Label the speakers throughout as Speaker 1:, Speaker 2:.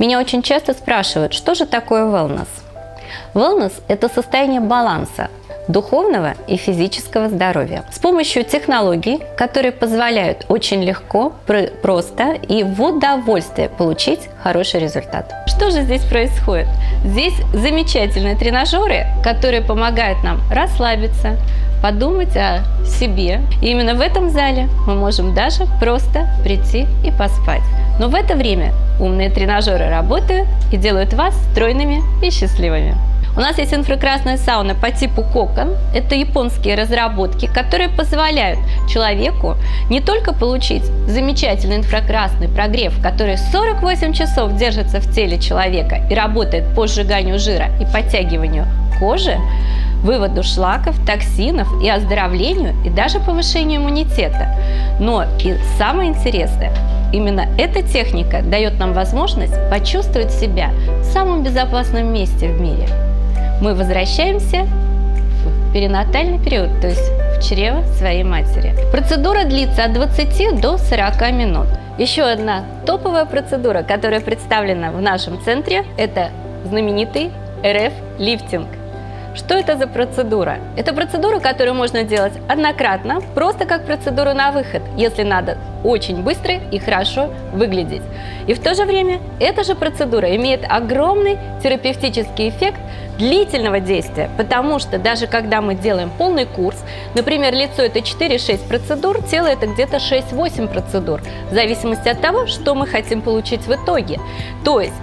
Speaker 1: Меня очень часто спрашивают, что же такое wellness? Wellness – это состояние баланса духовного и физического здоровья с помощью технологий, которые позволяют очень легко, просто и в удовольствие получить хороший результат. Что же здесь происходит? Здесь замечательные тренажеры, которые помогают нам расслабиться, подумать о себе. И именно в этом зале мы можем даже просто прийти и поспать. Но в это время умные тренажеры работают и делают вас стройными и счастливыми. У нас есть инфракрасная сауна по типу кокон. Это японские разработки, которые позволяют человеку не только получить замечательный инфракрасный прогрев, который 48 часов держится в теле человека и работает по сжиганию жира и подтягиванию кожи, выводу шлаков, токсинов и оздоровлению, и даже повышению иммунитета. Но и самое интересное, именно эта техника дает нам возможность почувствовать себя в самом безопасном месте в мире – мы возвращаемся в перинатальный период, то есть в чрево своей матери. Процедура длится от 20 до 40 минут. Еще одна топовая процедура, которая представлена в нашем центре, это знаменитый РФ-лифтинг. Что это за процедура? Это процедура, которую можно делать однократно, просто как процедуру на выход, если надо очень быстро и хорошо выглядеть. И в то же время эта же процедура имеет огромный терапевтический эффект длительного действия, потому что даже когда мы делаем полный курс, например, лицо это 4-6 процедур, тело это где-то 6-8 процедур, в зависимости от того, что мы хотим получить в итоге. То есть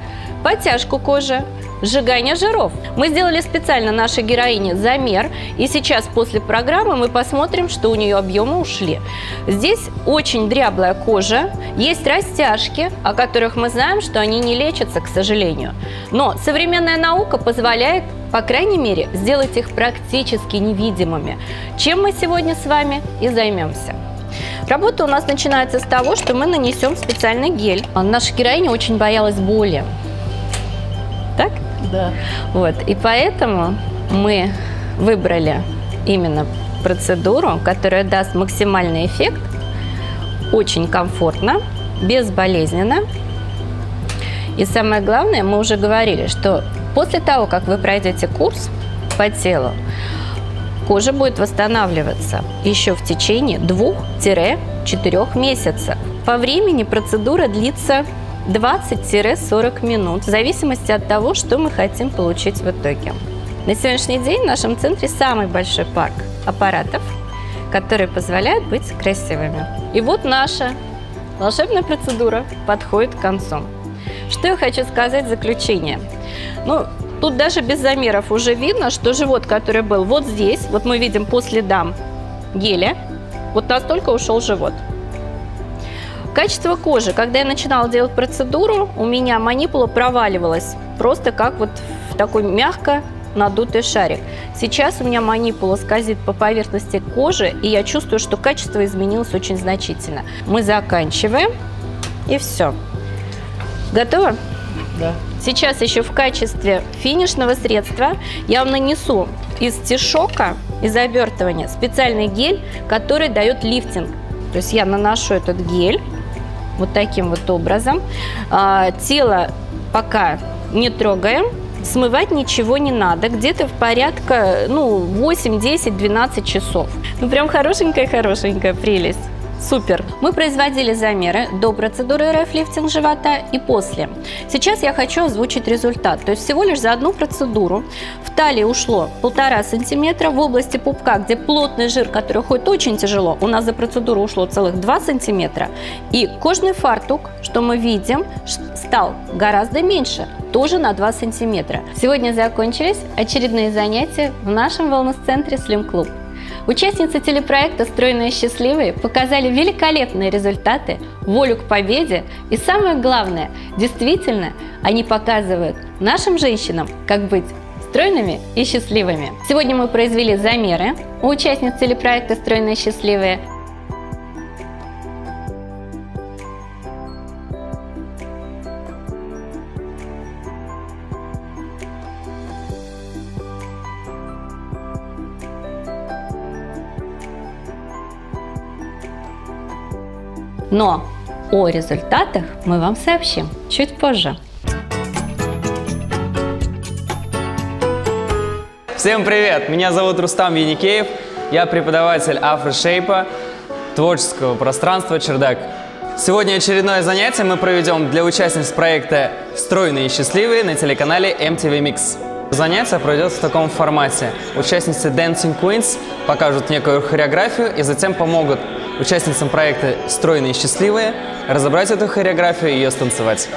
Speaker 1: подтяжку кожи, сжигание жиров. Мы сделали специально нашей героине замер, и сейчас после программы мы посмотрим, что у нее объемы ушли. Здесь очень дряблая кожа, есть растяжки, о которых мы знаем, что они не лечатся, к сожалению. Но современная наука позволяет по крайней мере, сделать их практически невидимыми, чем мы сегодня с вами и займемся. Работа у нас начинается с того, что мы нанесем специальный гель. Наша героиня очень боялась боли. Так?
Speaker 2: Да.
Speaker 1: Вот, и поэтому мы выбрали именно процедуру, которая даст максимальный эффект, очень комфортно, безболезненно. И самое главное, мы уже говорили, что после того, как вы пройдете курс по телу, кожа будет восстанавливаться еще в течение 2-4 месяцев. По времени процедура длится 20-40 минут, в зависимости от того, что мы хотим получить в итоге. На сегодняшний день в нашем центре самый большой парк аппаратов, которые позволяют быть красивыми. И вот наша волшебная процедура подходит к концу. Что я хочу сказать в заключение? Ну, тут даже без замеров уже видно, что живот, который был вот здесь, вот мы видим по следам геля, вот настолько ушел живот. Качество кожи. Когда я начинала делать процедуру, у меня манипула проваливалась. Просто как вот в такой мягко надутый шарик. Сейчас у меня манипула скользит по поверхности кожи, и я чувствую, что качество изменилось очень значительно. Мы заканчиваем, и все. Готово?
Speaker 2: Да.
Speaker 1: Сейчас еще в качестве финишного средства я вам нанесу из стишока, из обертывания, специальный гель, который дает лифтинг. То есть я наношу этот гель вот таким вот образом. А, тело пока не трогаем, смывать ничего не надо, где-то в порядка, ну, 8, 10, 12 часов. Ну, прям хорошенькая-хорошенькая прелесть. Супер! Мы производили замеры до процедуры РФ-лифтинг живота и после. Сейчас я хочу озвучить результат. То есть всего лишь за одну процедуру в талии ушло полтора сантиметра, в области пупка, где плотный жир, который уходит очень тяжело, у нас за процедуру ушло целых 2 сантиметра. И кожный фартук, что мы видим, стал гораздо меньше, тоже на 2 сантиметра. Сегодня закончились очередные занятия в нашем wellness-центре Slim Club. Участницы телепроекта «Стройные счастливые» показали великолепные результаты, волю к победе и самое главное, действительно, они показывают нашим женщинам, как быть стройными и счастливыми. Сегодня мы произвели замеры у участниц телепроекта «Стройные счастливые» Но о результатах мы вам сообщим чуть позже.
Speaker 2: Всем привет! Меня зовут Рустам Яникеев. Я преподаватель афрошейпа творческого пространства «Чердак». Сегодня очередное занятие мы проведем для участниц проекта «Стройные и счастливые» на телеканале MTV Mix. Занятие пройдет в таком формате. Участницы Dancing Queens покажут некую хореографию и затем помогут участницам проекта «Стройные и счастливые» разобрать эту хореографию и ее станцевать.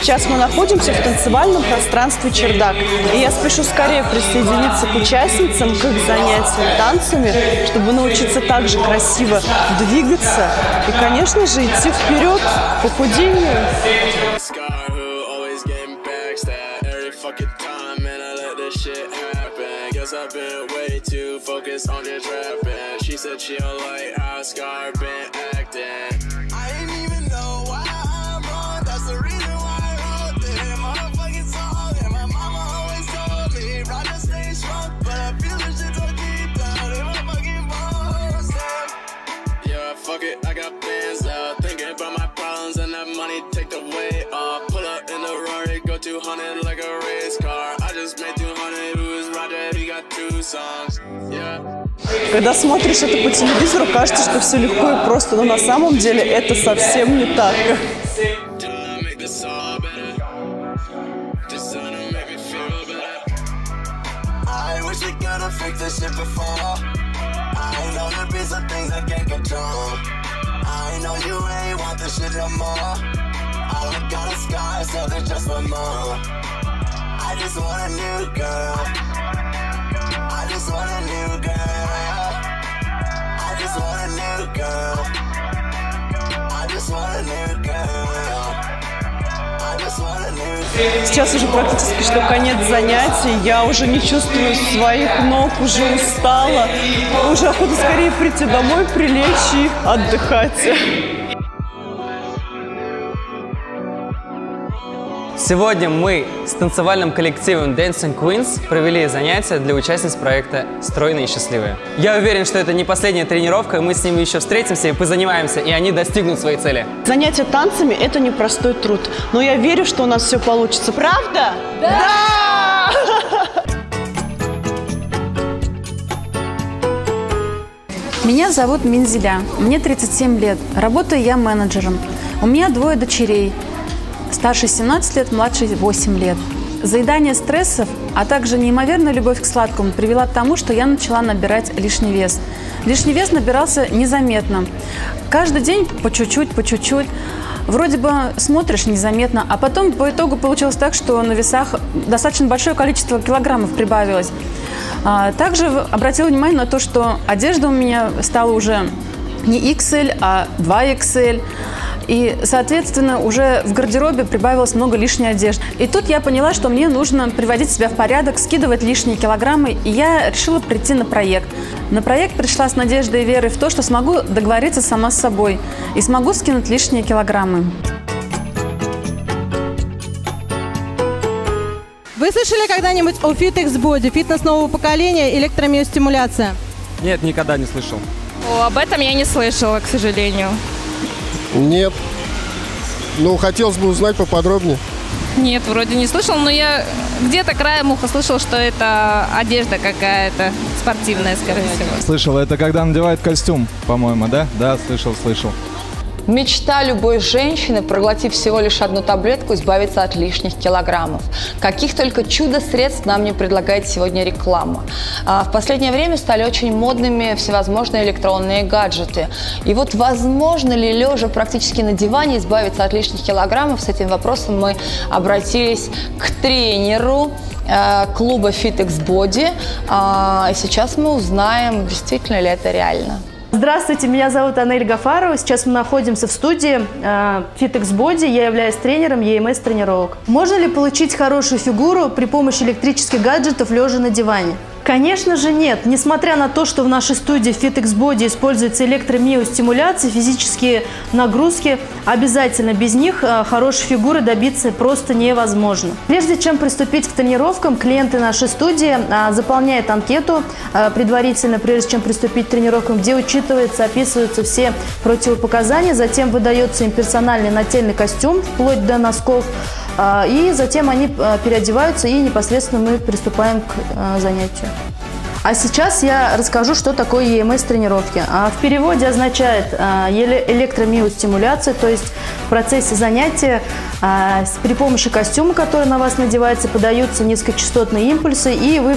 Speaker 3: Сейчас мы находимся в танцевальном пространстве «Чердак». И я спешу скорее присоединиться к участницам, к их занятиям танцами, чтобы научиться так же красиво двигаться и, конечно же, идти вперед been acting. I ain't even and that money take the weight off. Pull up in the Rari, go 200 like a race car. I just made 200. Когда смотришь это по телевизору, кажется, что все легко и просто, но на самом деле это совсем не так. I just want a new girl just want a new girl. I just want a new girl. I just want a new girl. Сейчас уже практически что конец занятий, я уже не чувствую своих ног, уже устала. Уже охота скорее прийти домой, прилечь и отдыхать.
Speaker 2: Сегодня мы с танцевальным коллективом Dancing Queens провели занятия для участниц проекта «Стройные и счастливые». Я уверен, что это не последняя тренировка, и мы с ними еще встретимся и позанимаемся, и они достигнут своей цели.
Speaker 3: Занятия танцами – это непростой труд, но я верю, что у нас все получится. Правда? Да!
Speaker 4: Меня зовут Минзиля, мне 37 лет, работаю я менеджером. У меня двое дочерей – старший 17 лет, младший 8 лет. Заедание стрессов, а также неимоверная любовь к сладкому привела к тому, что я начала набирать лишний вес. Лишний вес набирался незаметно. Каждый день по чуть-чуть, по чуть-чуть. Вроде бы смотришь незаметно, а потом по итогу получилось так, что на весах достаточно большое количество килограммов прибавилось. А, также обратила внимание на то, что одежда у меня стала уже не XL, а 2XL. И, соответственно, уже в гардеробе прибавилось много лишней одежды. И тут я поняла, что мне нужно приводить себя в порядок, скидывать лишние килограммы. И я решила прийти на проект. На проект пришла с надеждой и верой в то, что смогу договориться сама с собой и смогу скинуть лишние килограммы.
Speaker 5: Вы слышали когда-нибудь о FitX Body, фитнес нового поколения, электромиостимуляция?
Speaker 6: Нет, никогда не слышал.
Speaker 7: О, об этом я не слышала, к сожалению.
Speaker 8: Нет. Ну, хотелось бы узнать поподробнее.
Speaker 7: Нет, вроде не слышал, но я где-то краем уха слышал, что это одежда какая-то спортивная, скорее всего.
Speaker 6: Слышал, это когда надевает костюм, по-моему, да? Да, слышал, слышал.
Speaker 9: Мечта любой женщины, проглотив всего лишь одну таблетку, избавиться от лишних килограммов. Каких только чудо-средств нам не предлагает сегодня реклама. А в последнее время стали очень модными всевозможные электронные гаджеты. И вот возможно ли лежа практически на диване избавиться от лишних килограммов, с этим вопросом мы обратились к тренеру э, клуба FitX Body. Э, и сейчас мы узнаем, действительно ли это реально.
Speaker 10: Здравствуйте, меня зовут Анель Гафарова. Сейчас мы находимся в студии э, Fitex Body. Я являюсь тренером EMS-тренировок. Можно ли получить хорошую фигуру при помощи электрических гаджетов лежа на диване? Конечно же нет. Несмотря на то, что в нашей студии FitX Body используется электромиостимуляция, физические нагрузки, обязательно без них э, хорошей фигуры добиться просто невозможно. Прежде чем приступить к тренировкам, клиенты нашей студии э, заполняют анкету э, предварительно, прежде чем приступить к тренировкам, где учитывается, описываются все противопоказания, затем выдается им персональный нательный костюм, вплоть до носков, и затем они а, переодеваются, и непосредственно мы приступаем к а, занятию. А сейчас я расскажу, что такое EMS тренировки. В переводе означает электромиостимуляция, то есть в процессе занятия при помощи костюма, который на вас надевается, подаются низкочастотные импульсы, и вы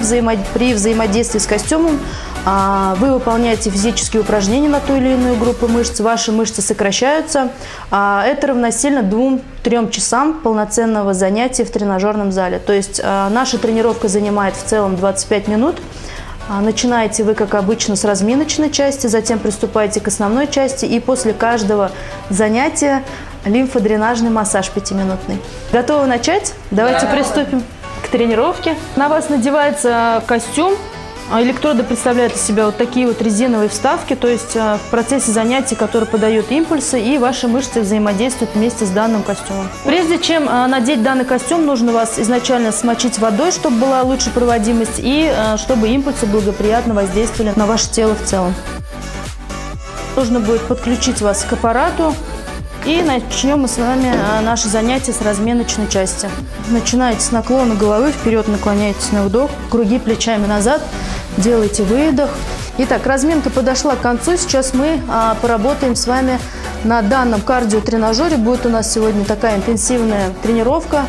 Speaker 10: при взаимодействии с костюмом вы выполняете физические упражнения на ту или иную группу мышц, ваши мышцы сокращаются. Это равносильно двум-трем часам полноценного занятия в тренажерном зале. То есть наша тренировка занимает в целом 25 минут. Начинаете вы, как обычно, с разминочной части, затем приступаете к основной части, и после каждого занятия лимфодренажный массаж пятиминутный. Готовы начать? Давайте приступим к тренировке. На вас надевается костюм а электроды представляют из себя вот такие вот резиновые вставки, то есть э, в процессе занятий, который подает импульсы, и ваши мышцы взаимодействуют вместе с данным костюмом. Прежде чем э, надеть данный костюм, нужно вас изначально смочить водой, чтобы была лучше проводимость, и чтобы импульсы благоприятно воздействовали на ваше тело в целом. Нужно будет подключить вас к аппарату, и начнем мы с вами наше занятие с разминочной части. Начинаете с наклона головы, вперед наклоняетесь на вдох, круги плечами назад – делайте выдох. Итак, разминка подошла к концу. Сейчас мы а, поработаем с вами на данном кардиотренажере. Будет у нас сегодня такая интенсивная тренировка.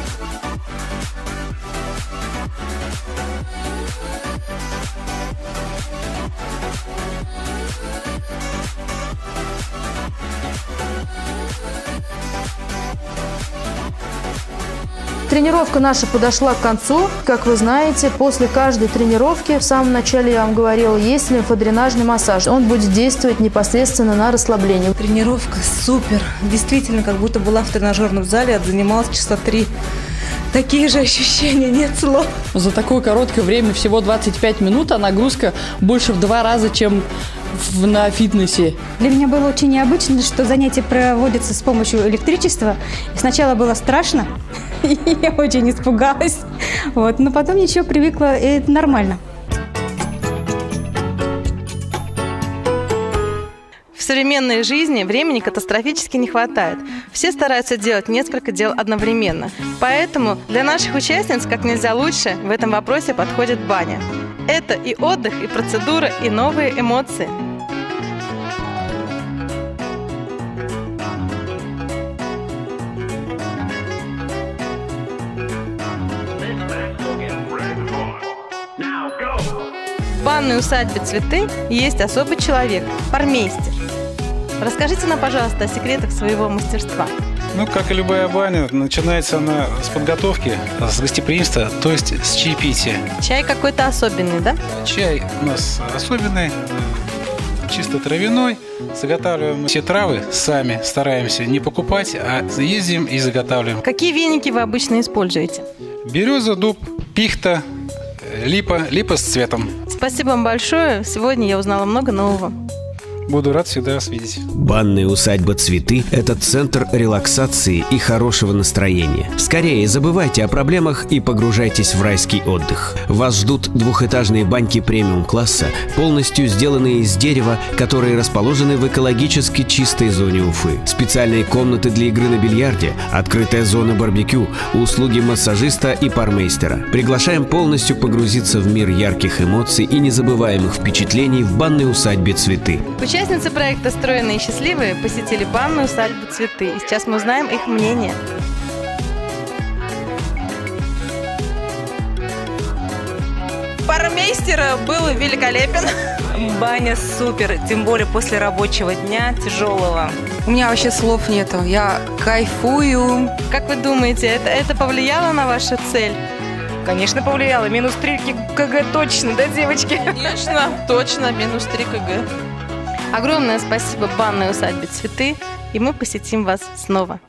Speaker 10: Тренировка наша подошла к концу. Как вы знаете, после каждой тренировки, в самом начале я вам говорила, есть лимфодренажный массаж. Он будет действовать непосредственно на расслабление.
Speaker 11: Тренировка супер. Действительно, как будто была в тренажерном зале, занималась часа три. Такие же ощущения, нет слов.
Speaker 12: За такое короткое время, всего 25 минут, а нагрузка больше в два раза, чем в, на фитнесе.
Speaker 13: Для меня было очень необычно, что занятия проводятся с помощью электричества. И сначала было страшно, я очень испугалась. Вот. Но потом ничего, привыкла, и это нормально.
Speaker 5: В современной жизни времени катастрофически не хватает. Все стараются делать несколько дел одновременно. Поэтому для наших участниц как нельзя лучше в этом вопросе подходит баня. Это и отдых, и процедура, и новые эмоции – банной усадьбе «Цветы» есть особый человек – пармейстер. Расскажите нам, пожалуйста, о секретах своего мастерства.
Speaker 6: Ну, как и любая баня, начинается она с подготовки, с гостеприимства, то есть с чаепития.
Speaker 5: Чай какой-то особенный, да?
Speaker 6: Чай у нас особенный, чисто травяной. Заготавливаем все травы сами, стараемся не покупать, а ездим и заготавливаем.
Speaker 5: Какие веники вы обычно используете?
Speaker 6: Береза, дуб, пихта, липа, липа с цветом.
Speaker 5: Спасибо вам большое. Сегодня я узнала много нового.
Speaker 6: Буду рад всегда вас видеть.
Speaker 14: Банная усадьба «Цветы» – это центр релаксации и хорошего настроения. Скорее забывайте о проблемах и погружайтесь в райский отдых. Вас ждут двухэтажные баньки премиум-класса, полностью сделанные из дерева, которые расположены в экологически чистой зоне Уфы. Специальные комнаты для игры на бильярде, открытая зона барбекю, услуги массажиста и пармейстера. Приглашаем полностью погрузиться в мир ярких эмоций и незабываемых впечатлений в банной усадьбе «Цветы».
Speaker 5: Участницы проекта «Стройные и счастливые» посетили банную усадьбу «Цветы». И сейчас мы узнаем их мнение.
Speaker 11: Пармейстер был великолепен. Баня супер, тем более после рабочего дня, тяжелого.
Speaker 15: У меня вообще слов нету, я кайфую.
Speaker 5: Как вы думаете, это, это повлияло на вашу цель?
Speaker 11: Конечно, повлияло. Минус 3 кг точно, да, девочки?
Speaker 5: Конечно, точно, минус 3 кг. Огромное спасибо банной усадьбе «Цветы», и мы посетим вас снова.